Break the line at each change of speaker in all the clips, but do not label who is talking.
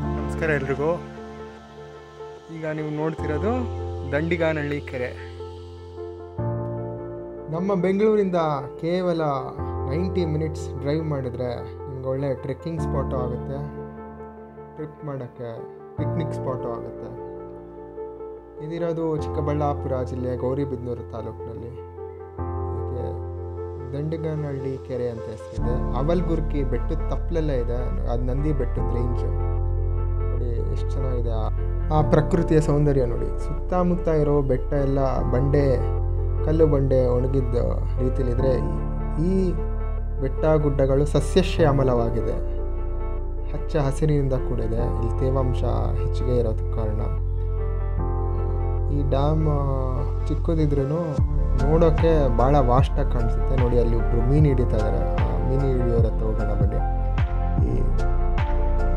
ನಮಸ್ಕಾರ ಎಲ್ರಿಗೂ. ಈಗ ನೀವು ನೋಡ್ತಿರೋದು ದಂಡಿಗಾನಹಳ್ಳಿ ಕೆರೆ. ನಮ್ಮ ಬೆಂಗಳೂರಿಂದ ಕೇವಲ ನೈಂಟಿ ಮಿನಿಟ್ಸ್ ಡ್ರೈವ್ ಮಾಡಿದರೆ ನಿಮ್ಗೆ ಒಳ್ಳೆ ಟ್ರೆಕ್ಕಿಂಗ್ ಸ್ಪಾಟು ಆಗುತ್ತೆ. ಟ್ರಿಪ್ ಮಾಡೋಕ್ಕೆ ಪಿಕ್ನಿಕ್ ಸ್ಪಾಟು ಆಗುತ್ತೆ. ಇದಿರೋದು ಚಿಕ್ಕಬಳ್ಳಾಪುರ ಜಿಲ್ಲೆಯ ಗೌರಿಬಿದನೂರು ತಾಲೂಕಿನಲ್ಲಿ. ದಂಡಗನಹಳ್ಳಿ ಕೆರೆ ಅಂತ ಹೆಸರಿದೆ. ಅವಲ್ಗುರ್ಕಿ ಬೆಟ್ಟದ ತಪ್ಪಲೆಲ್ಲ ಇದೆ. ಅದು ನಂದಿ ಬೆಟ್ಟದ ರೇಂಜು ಎಷ್ಟು ಚೆನ್ನಾಗಿದೆ ಆ- ಪ್ರಕೃತಿಯ ಸೌಂದರ್ಯ ನೋಡಿ. ಸುತ್ತಮುತ್ತ ಇರೋ ಬೆಟ್ಟ ಎಲ್ಲ ಬಂಡೆ, ಕಲ್ಲು ಬಂಡೆ ಒಣಗಿದ್ದ ರೀತಿಯಲ್ಲಿದ್ದರೆ ಈ ಬೆಟ್ಟ ಗುಡ್ಡಗಳು ಸಸ್ಯಶ್ಯಾಮಲವಾಗಿದೆ. ಹಚ್ಚ ಹಸಿರಿನಿಂದ ಕೂಡಿದೆ. ಇಲ್ಲಿ ತೇವಾಂಶ ಹೆಚ್ಚಿಗೆ ಇರೋದಕ್ಕೆ ಕಾರಣ. ಈ ಡ್ಯಾಮ್ ಚಿಕ್ಕದಿದ್ರೂ ನೋಡೋಕ್ಕೆ ಭಾಳ ವಾಸ್ಟಾಗಿ ಕಾಣಿಸುತ್ತೆ. ನೋಡಿ, ಅಲ್ಲಿ ಒಬ್ಬರು ಮೀನು ಹಿಡಿತಾ ಇದ್ದಾರೆ ಮೀನು ಹಿಡಿಯೋರ ಹೋಗೋಣ ಬನ್ನಿ.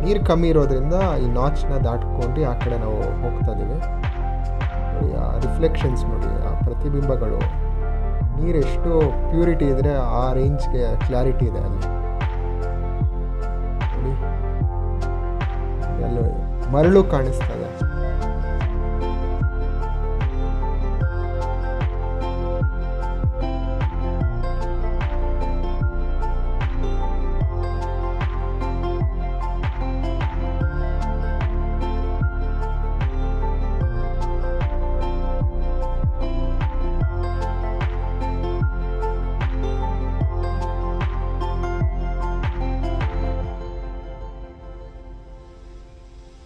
ನೀರು ಕಮ್ಮಿ ಇರೋದ್ರಿಂದ ಈ ನಾಚ್ನ ದಾಟ್ಕೊಂಡು ಆ ಕಡೆ ನಾವು ಹೋಗ್ತಾ ಇದ್ದೀವಿ. ಆ ರಿಫ್ಲೆಕ್ಷನ್ಸ್ ನೋಡಿ, ಆ ಪ್ರತಿಬಿಂಬಗಳು. ನೀರು ಎಷ್ಟು ಪ್ಯೂರಿಟಿ ಇದ್ದರೆ ಆ ರೇಂಜ್ಗೆ ಕ್ಲಾರಿಟಿ ಇದೆ ಅಲ್ಲಿ. ಅಲ್ಲಿ ಮರಳು ಕಾಣಿಸ್ತಾ